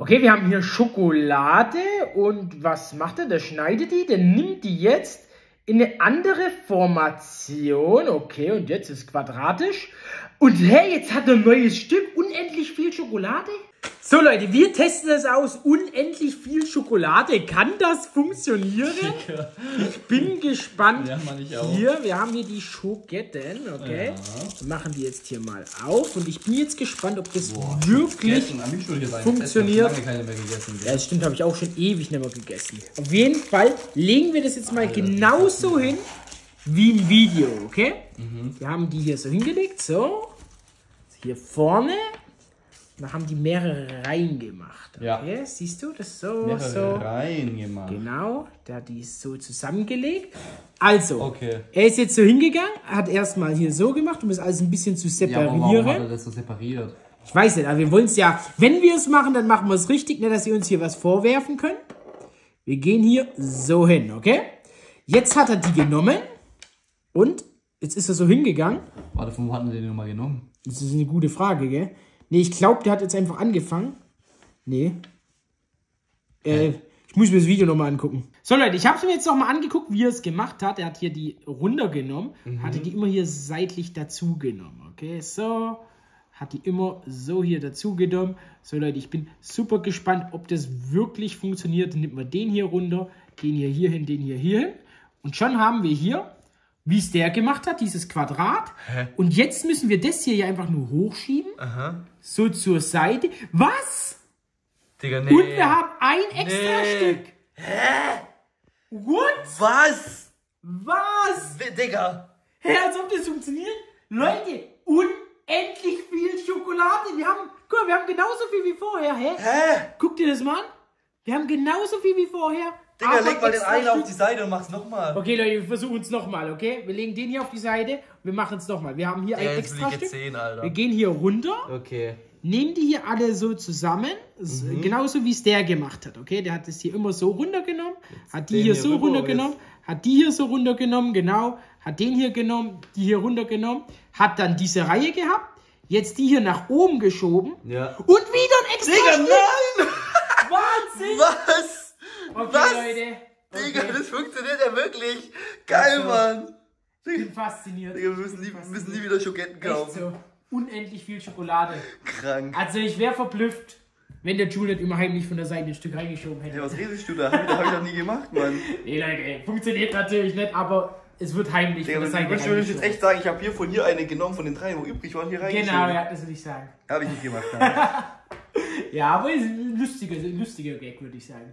Okay, wir haben hier Schokolade und was macht er? Der schneidet die, der nimmt die jetzt in eine andere Formation. Okay, und jetzt ist quadratisch. Und hey, jetzt hat er ein neues Stück. Unendlich viel Schokolade. So Leute, wir testen das aus. Unendlich viel Schokolade. Kann das funktionieren? Ich bin gespannt. Ja, Mann, ich auch. Hier, wir haben hier die Schoketten, okay? Ja. Wir machen die jetzt hier mal auf. Und ich bin jetzt gespannt, ob das Boah, wirklich funktioniert. Ja, das stimmt, habe ich auch schon ewig nicht mehr gegessen. Auf jeden Fall legen wir das jetzt mal genauso hin wie im Video, okay? Wir haben die hier so hingelegt, so. Hier vorne. Da haben die mehrere Reihen gemacht. Ja. Okay? Siehst du das so, Mehrere so? Reihen gemacht. Genau, der hat die so zusammengelegt. Also, Okay. er ist jetzt so hingegangen, hat erstmal hier so gemacht, um das alles ein bisschen zu Ja, aber warum separieren. hat er das so separiert? Ich weiß nicht, aber wir wollen es ja, wenn wir es machen, dann machen wir es richtig, nicht, dass sie uns hier was vorwerfen können. Wir gehen hier so hin, okay? Jetzt hat er die genommen und jetzt ist er so hingegangen. Warte, von wo hat er den nochmal genommen? Das ist eine gute Frage, gell? Nee, ich glaube, der hat jetzt einfach angefangen. Nee. Äh, ich muss mir das Video nochmal angucken. So Leute, ich habe es mir jetzt nochmal angeguckt, wie er es gemacht hat. Er hat hier die runtergenommen, hatte die immer hier seitlich dazu genommen. Okay, so. Hat die immer so hier dazu genommen. So Leute, ich bin super gespannt, ob das wirklich funktioniert. Dann nimmt man den hier runter, den hier hier hin, den hier hier hin. Und schon haben wir hier, wie es der gemacht hat, dieses Quadrat. Und jetzt müssen wir das hier, hier einfach nur hochschieben. Aha. So zur Seite. Was? Digga, nee. Und wir haben ein extra Nee. Stück. Hä? What? Was? Was? D- Digga. Hä, als ob das funktioniert? Leute, unendlich viel Schokolade. Wir haben, guck mal, wir haben genauso viel wie vorher. Hä? Hä? Guck dir das mal an. Wir haben genauso viel wie vorher. Digga, leg mal den einen auf die Seite und mach's nochmal. Okay, Leute, wir versuchen es nochmal, okay? Wir legen den hier auf die Seite und wir machen es nochmal. Wir haben hier Digga, ein jetzt extra jetzt Stück. sehen, Alter. Wir gehen hier runter. Okay. nehmen die hier alle so zusammen, Mhm. genauso wie es der gemacht hat, okay? Der hat das hier immer so runtergenommen, hat die hier so rüber, runtergenommen, hat die hier so runtergenommen, genau, hat den hier genommen, die hier runtergenommen, hat dann diese Reihe gehabt, jetzt die hier nach oben geschoben Ja. und wieder ein extra Digga, Stück. nein! Wahnsinn! Was? Okay, Was? Leute. Digga, Okay. das funktioniert ja wirklich. Geil, Also. Mann. Ich bin fasziniert. Digga, wir müssen nie, müssen nie wieder Schoketten kaufen. so. Unendlich viel Schokolade. Krank. Also ich wäre verblüfft, wenn der Juliet immer heimlich von der Seite ein Stück reingeschoben hätte. Ja, was redest du da? Hab ich, hab ich noch nie gemacht, Mann. Nee, Leute, ey, funktioniert natürlich nicht, aber es wird heimlich Digga, von der das Seite würde ich jetzt reingeschoben. echt sagen, ich habe hier von hier eine genommen, von den drei, wo übrig waren, hier reingeschoben. Genau, ja, das würde ich sagen. Hab ich nicht gemacht. Ja, aber ist ein lustiger, lustiger Gag, würde ich sagen.